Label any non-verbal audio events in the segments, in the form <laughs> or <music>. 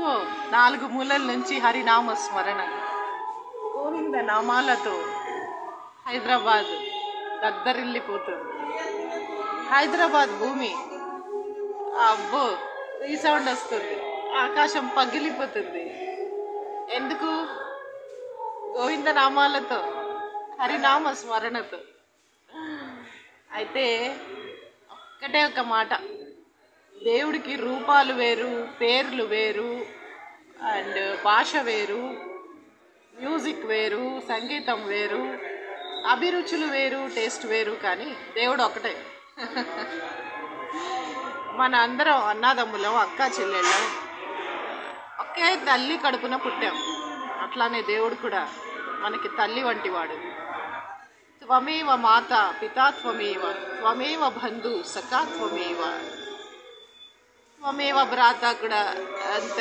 So నాలుగు మూలల నుంచి హరినామ స్మరణ గోవింద నామాలతో హైదరాబాద్ దద్దరిల్లిపోతుంది. హైదరాబాద్ భూమి అబ్బో ఈ సౌండ్ వస్తుంది. ఆకాశం పగిలిపోతుంది. ఎందుకు? గోవింద నామాలతో హరినామ స్మరణతో అయితే ఒక్కటే ఒక మాట. దేవుడికి రూపాలు వేరు పేర్లు వేరు అండ్ భాష వేరు మ్యూజిక్ వేరు సంగీతం వేరు అభిరుచులు వేరు టేస్ట్ వేరు కానీ దేవుడు ఒకటే మన అందరం అన్నదమ్ములం అక్క చెల్లెళ్ళం. ఒకే తల్లి కడుపున పుట్టాం. అట్లానే దేవుడు కూడా మనకి తల్లి వంటి వాడు. త్వమేవ మాత పితా త్వమేవ త్వమేవ బంధు సఖా త్వమేవ. స్వమేవ భ్రాత కూడా అంత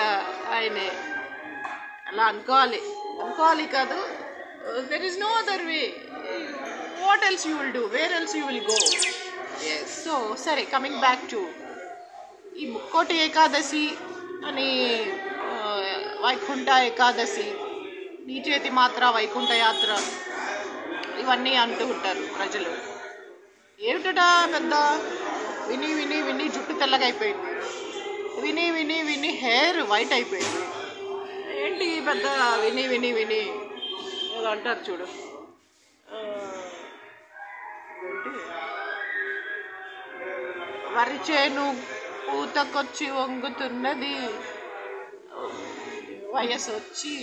ఆయనే. అలా అనుకోవాలి. అనుకోవాలి కాదు. There is no other way what else you will do where else you will go so సరే కమింగ్ బ్యాక్ టు ఈ ముక్కోటి ఏకాదశి అని వైకుంఠ ఏకాదశి నీ చేతి మాత్ర వైకుంఠ యాత్ర ఇవన్నీ అంటూ ఉంటారు ప్రజలు. ఏమిటా పెద్ద? విని విని విని జుట్టు తెల్లగైపోయింది విని విని విని హెయిర్ వైట్ అయిపోయింది. ఏంటి పెద్ద విని విని విని? ఏదో అంటారు చూడు. వరి చేను పూతకొచ్చి వంగుతున్నది. వయసు వచ్చి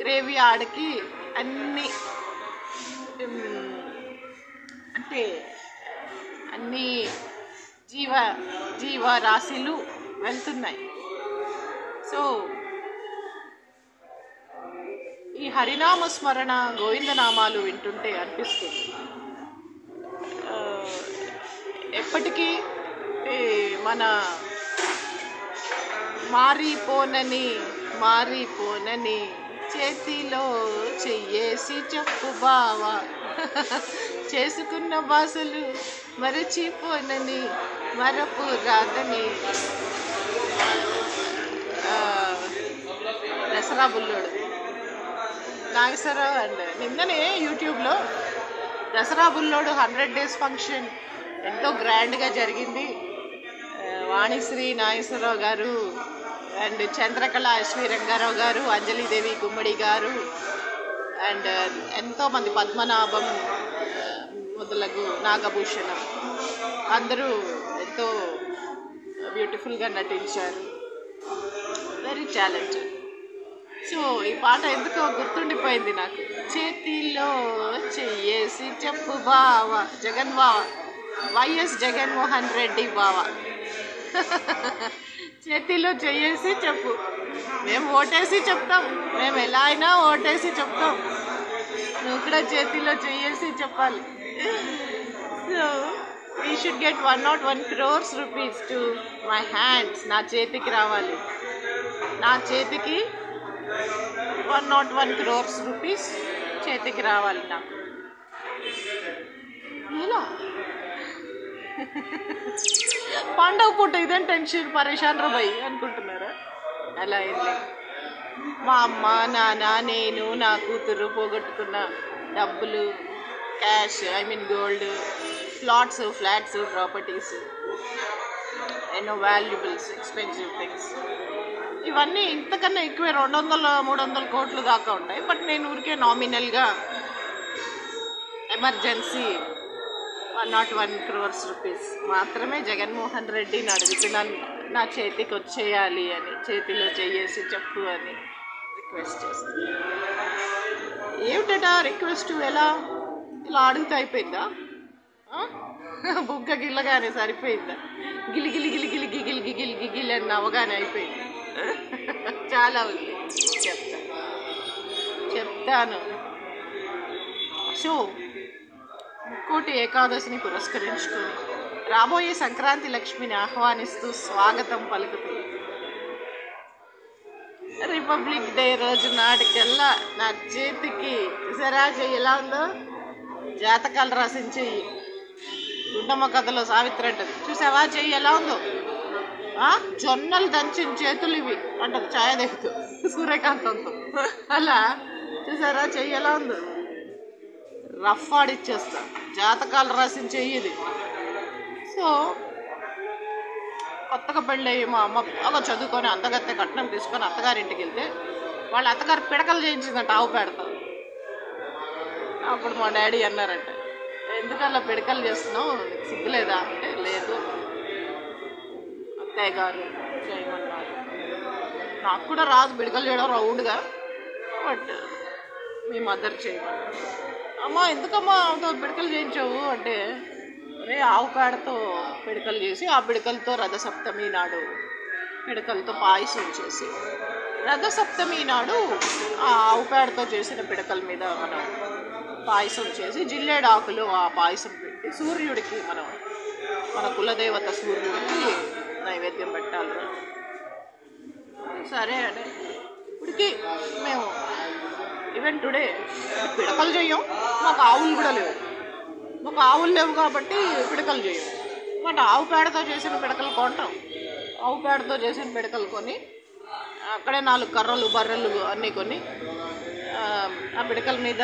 గ్రేవీ ఆడికి అన్ని అంటే అన్ని జీవ జీవరాశిలు వెళ్తున్నాయి. సో ఈ హరినామ స్మరణ గోవిందనామాలు వింటుంటే అనిపిస్తుంది. ఎప్పటికీ మన మారిపోనని మారిపోనని చేతిలో చెయ్యేసి చెప్పు బావా. చేసుకున్న భాషలు మరచిపోనని మరపు రాదని. దసరా బుల్లోడు నాగేశ్వరరావు అండ్. నిన్ననే యూట్యూబ్లో Dasara Bullodu hundred days function ఎంతో గ్రాండ్గా జరిగింది. వాణిశ్రీ నాగేశ్వరరావు గారు అండ్ చంద్రకళ అశ్వి రంగారావు గారు అంజలిదేవి గుమ్మడి గారు అండ్ ఎంతోమంది పద్మనాభం మొదలగు నాగభూషణం అందరూ ఎంతో బ్యూటిఫుల్గా నటించారు. వెరీ టాలెంటెడ్ సో ఈ పాట ఎందుకో గుర్తుండిపోయింది నాకు. చేతిలో చెయ్యేసి చెప్పు బావ జగన్ బావ వైఎస్ జగన్మోహన్ రెడ్డి బావ. <laughs> చేతిలో చెయ్యేసి చెప్పు. మేము ఓటేసి చెప్తాం. మేము ఎలా అయినా ఓటేసి చెప్తాం. నువ్వు కూడా చేతిలో చెయ్యేసి చెప్పాలి. So we should get one nought one crores rupees to my hands నా చేతికి రావాలి. నా చేతికి one nought one crores rupees చేతికి రావాలి నాకు. ఎలా పండగ పూట ఇదేం టెన్షన్ పరేషాన్ రబాయి అనుకుంటున్నారా? అలా ఏం లేదు. మా అమ్మ నాన్న నేను నా కూతురు పోగొట్టుకున్న డబ్బులు cash I mean gold plots flats properties ఎన్నో వాల్యుబుల్స్ ఎక్స్పెన్సివ్ థింగ్స్ ఇవన్నీ ఇంతకన్నా ఎక్కువే రెండు వందల మూడు వందల కోట్లు దాకా ఉంటాయి. బట్ నేను ఊరికే నామినల్గా emergency one nought one crores rupees మాత్రమే జగన్మోహన్ రెడ్డిని అడుగుతున్నాను నా చేతికి వచ్చేయాలి అని చేతిలో చేయేసి చెప్పు అని రిక్వెస్ట్ చేస్తాను ఏమిటా రిక్వెస్ట్ ఎలా? ఇలా అడుగుతూ అయిపోయిందా? బుగ్గ గిల్లగానే సరిపోయిందా? గిలి గిలి గిలి గిలి గిగిలి గిగిలి గిగిలి అని నవ్వగానే అయిపోయింది. చాలా ఉంది. చెప్తా. చెప్తాను. సో ముక్కోటి ఏకాదశిని పురస్కరించుకుని రాబోయే సంక్రాంతి లక్ష్మిని ఆహ్వానిస్తూ స్వాగతం పలుకుతుంది రిపబ్లిక్ డే రోజు నాటికెల్లా నా చేతికి చూసారా ఎలా ఉందో జాతకాలు రాసించేయి. గుండమ్మ కథలో సావిత్రి అంటది. చూసావా? చెయ్యి ఎలా ఉందో? జొన్నలు దంచిన చేతులు ఇవి. అంటది దిగుతూ సూర్యకాంతంతో. అలా. చూసారా? చెయ్యి ఎలా ఉంది? రఫ్ ఆడిచ్చేస్తా. జాతకాలు రాసిన చెయ్యి ఇది. సో కొత్తగా పెళ్ళయి మా అమ్మ బాగా చదువుకొని అందగత్తె కట్నం తీసుకొని అత్తగారింటికి వెళ్తే వాళ్ళ అత్తగారు పిడకలు చేయించిందంట ఆవు పెడతా. అప్పుడు మా డాడీ అన్నారంట ఎందుకలా పిడకలు చేస్తున్నావు? సిగ్గులేదా? అంటే లేదు. అత్తయ్య గారు చేయమన్నారు. నాకు కూడా రాదు పిడకలు చేయడం రౌండ్గా. బట్ మీ మదర్ చేయమన్నారు. అమ్మా ఎందుకమ్మా ఆమెతో పిడకలు చేయించావు? అంటే రే ఆవు పేడతో పిడకలు చేసి ఆ పిడకలతో రథసప్తమి నాడు పిడకలతో పాయసం చేసి రథసప్తమి నాడు ఆ ఆవు పేడతో చేసిన పిడకల మీద మనం పాయసం చేసి జిల్లేడు ఆకులు ఆ పాయసం పెట్టి సూర్యుడికి మనం మన కులదేవత సూర్యుడికి నైవేద్యం పెట్టాలి. సరే అని ఇప్పటికి మేము ఈవెన్ టుడే పిడకలు చేయం. మాకు ఆవులు కూడా లేవు. మాకు ఆవులు లేవు కాబట్టి పిడకలు చేయం. బట్ ఆవు పేడతో చేసిన పిడకలు కొంటాం. ఆవు పేడతో చేసిన పిడకలు కొని అక్కడే నాలుగు కర్రలు బర్రెలు అన్నీ కొని ఆ, పిడకల మీద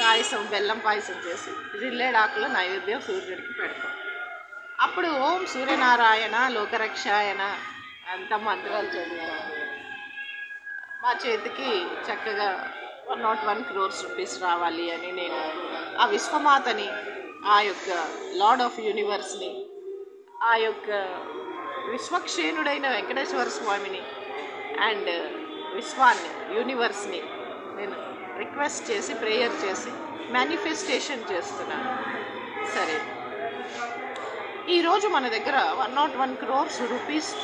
పాయసం బెల్లం పాయసం చేసి జిల్లేడాకుల నైవేద్యం సూర్యుడికి పెడతాం. అప్పుడు ఓం సూర్యనారాయణ లోకరక్షాయన అంత మంత్రాలు చదువుతాం మా చేతికి చక్కగా one nought one crores rupees రావాలి అని నేను ఆ విశ్వమాతని ఆ యొక్క లార్డ్ ఆఫ్ యూనివర్స్ని ఆ యొక్క విశ్వక్షేణుడైన వెంకటేశ్వర స్వామిని అండ్ విశ్వాన్ని యూనివర్స్ని నేను రిక్వెస్ట్ చేసి ప్రేయర్ చేసి మేనిఫెస్టేషన్ చేస్తున్నాను. సరే. ఈరోజు మన దగ్గర one nought one crores rupees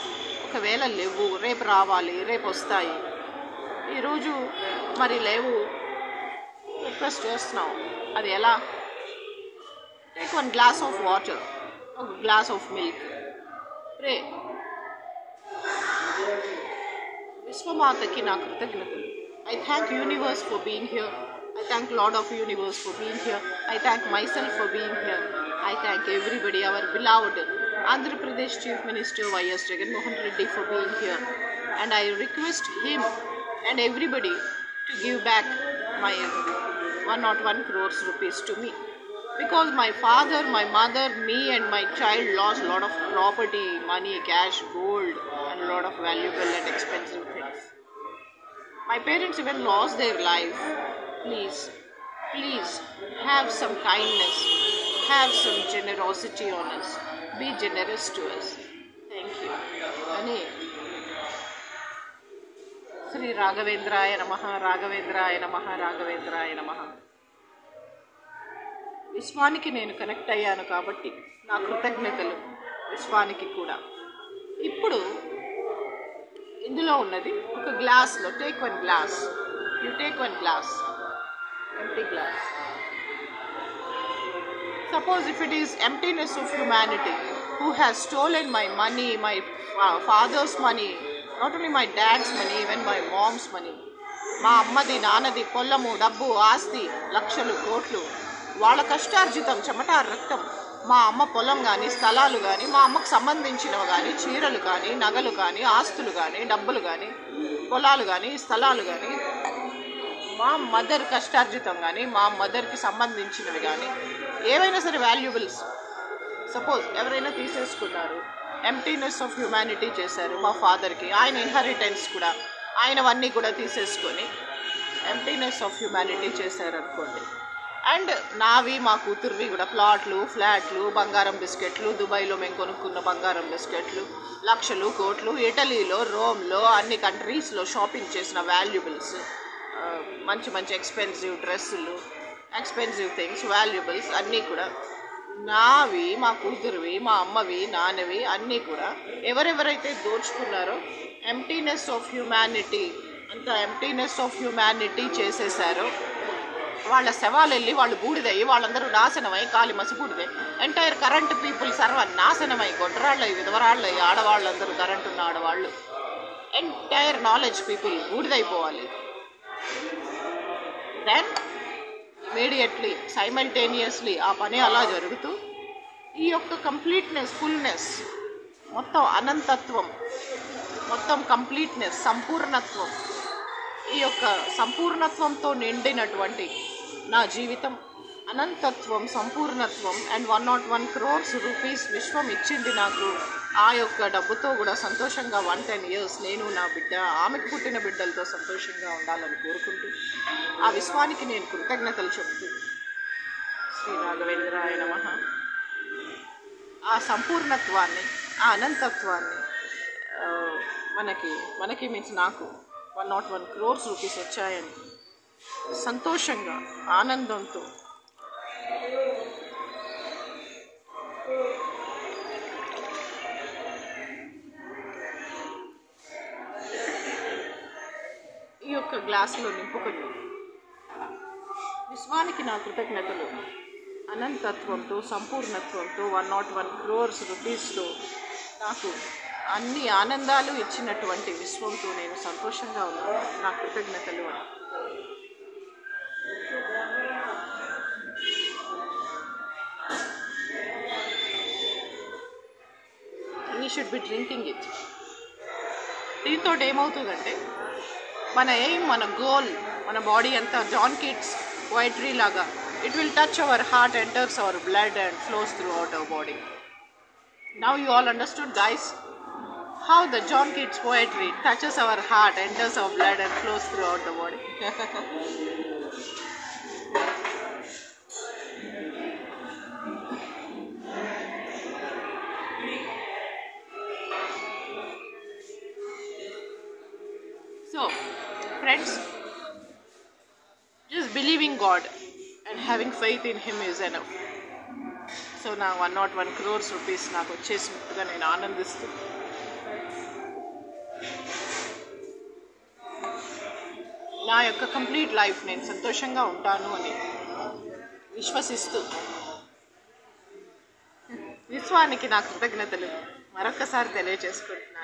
ఒకవేళ లేవు రేపు రావాలి రేపు వస్తాయి. ఈరోజు మరి లేవు. రిక్వెస్ట్ చేస్తున్నాం. అది ఎలా? Take one glass of water ఒక గ్లాస్ ఆఫ్ మిల్క్ రే విశ్వమాతకి నా కృతజ్ఞతలు. I thank universe for being here I thank lord of universe for being here I thank myself for being here I thank everybody, our beloved Andhra Pradesh Chief Minister Y.S. Jagannath Reddy for being here. And I request him and everybody to give back my 101 crores rupees to me. Because my father, my mother, me and my child lost a lot of property, money, cash, gold and a lot of valuable and expensive things. My parents even lost their life. Please, please have some kindness have some generosity on us be generous to us. Thank you. అని శ్రీ రాఘవేంద్రాయ నమ రాఘవేంద్రాయ నమ రాఘవేంద్రాయ నమ విశ్వానికి నేను connect అయ్యాను కాబట్టి నా కృతజ్ఞతలు విశ్వానికి కూడా. ఇప్పుడు ఇందులో ఉన్నది ఒక గ్లాస్లో take one glass you take one glass empty glass Suppose if it is emptiness of humanity who has stolen my money, my fa- father's money, not only my dad's money, even my mom's money. మా అమ్మది నాన్నది పొల్లము డబ్బు ఆస్తి లక్షలు కోట్లు వాళ్ళ కష్టార్జితం చెమట రక్తం మా అమ్మ పొలం కానీ స్థలాలు కానీ మా అమ్మకు సంబంధించినవి కానీ చీరలు కానీ నగలు కానీ ఆస్తులు కానీ డబ్బులు కానీ పొలాలు కానీ స్థలాలు కానీ మా మదర్ కష్టార్జితం కానీ మా మదర్కి సంబంధించినవి కానీ ఏవైనా సరే వాల్యుబుల్స్ సపోజ్ ఎవరైనా తీసేసుకున్నారు ఎంటీనెస్ ఆఫ్ హ్యుమానిటీ చేశారు మా ఫాదర్కి ఆయన ఇన్హెరిటెన్స్ కూడా ఆయనవన్నీ కూడా తీసేసుకొని ఎంటీనెస్ ఆఫ్ హ్యుమానిటీ చేశారు అనుకోండి. అండ్ నావి మా కూతుర్వి కూడా ప్లాట్లు ఫ్లాట్లు బంగారం బిస్కెట్లు దుబాయ్లో మేము కొనుక్కున్న బంగారం బిస్కెట్లు లక్షలు కోట్లు ఇటలీలో రోమ్లో అన్ని కంట్రీస్లో షాపింగ్ చేసిన వాల్యుబుల్స్ మంచి మంచి ఎక్స్పెన్సివ్ డ్రెస్సులు ఎక్స్పెన్సివ్ థింగ్స్ వాల్యుబుల్స్ అన్నీ కూడా. నావి మా కూతురువి మా అమ్మవి నాన్నవి అన్నీ కూడా ఎవరెవరైతే దోచుకున్నారో ఎంటీనెస్ ఆఫ్ హ్యుమానిటీ అంత ఎంటీనెస్ ఆఫ్ హ్యుమానిటీ చేసేసారో వాళ్ళ శవాలు వెళ్ళి వాళ్ళు బూడిదయ్యి వాళ్ళందరూ నాశనమై కాలి మసిబూడిదే ఎంటైర్ కరెంట్ పీపుల్ సర్వ నాశనమై గొడ్రాళ్ళ విధవరాళ్ళ ఆడవాళ్ళందరూ కరెంట్ ఉన్న ఆడవాళ్ళు. ఎంటైర్ నాలెడ్జ్ పీపుల్ బూడిదైపోవాలి. దెన్ ఇమీడియట్లీ సైమల్టేనియస్లీ ఆ పని అలా జరుగుతూ ఈ యొక్క కంప్లీట్నెస్ ఫుల్నెస్ మొత్తం అనంతత్వం మొత్తం కంప్లీట్నెస్ సంపూర్ణత్వం ఈ యొక్క సంపూర్ణత్వంతో నిండినటువంటి నా జీవితం అనంతత్వం సంపూర్ణత్వం and one nought one crores rupees విశ్వం ఇచ్చింది నాకు ఆ యొక్క డబ్బుతో కూడా సంతోషంగా వన్ టెన్ ఇయర్స్ నేను నా బిడ్డ ఆమెకు పుట్టిన బిడ్డలతో సంతోషంగా ఉండాలని కోరుకుంటూ ఆ విశ్వానికి నేను కృతజ్ఞతలు చెబుతూ శ్రీ రాఘవేంద్రాయ నమ. ఆ సంపూర్ణత్వాన్ని ఆ అనంతత్వాన్ని మనకి మనకి మీన్స్ నాకు one nought one crores rupees వచ్చాయని సంతోషంగా ఆనందంతో యొక్క గ్లాసులో నింపుకొని విశ్వానికి నా కృతజ్ఞతలు. అనంతత్వంతో సంపూర్ణత్వంతో వన్ నాట్ వన్ క్రోర్స్ రూపీస్తో నాకు అన్ని ఆనందాలు ఇచ్చినటువంటి విశ్వంతో నేను సంతోషంగా ఉన్నాను. నా కృతజ్ఞతలు. అని షుడ్ బి డ్రింకింగ్ ఇట్ దీంతో ఏమవుతుందంటే మన ఎయిమ్ మన గోల్ మన బాడీ అంతా జాన్ కిడ్స్ పోయిటరీ లాగా it will touch our heart enters our blood and flows throughout our body now you all understood guys how the John Keats poetry touches our heart, enters our blood, and flows throughout the body. so, just and God and having faith in Him is enough. So నా one nought one crores rupees నాకు వచ్చేసినట్టుగా నేను ఆనందిస్తూ. నా యొక్క complete life నేను సంతోషంగా ఉంటాను అని విశ్వసిస్తూ. విశ్వానికి నా కృతజ్ఞతలు. మరొకసారి తెలియజేసుకుంటున్నాను.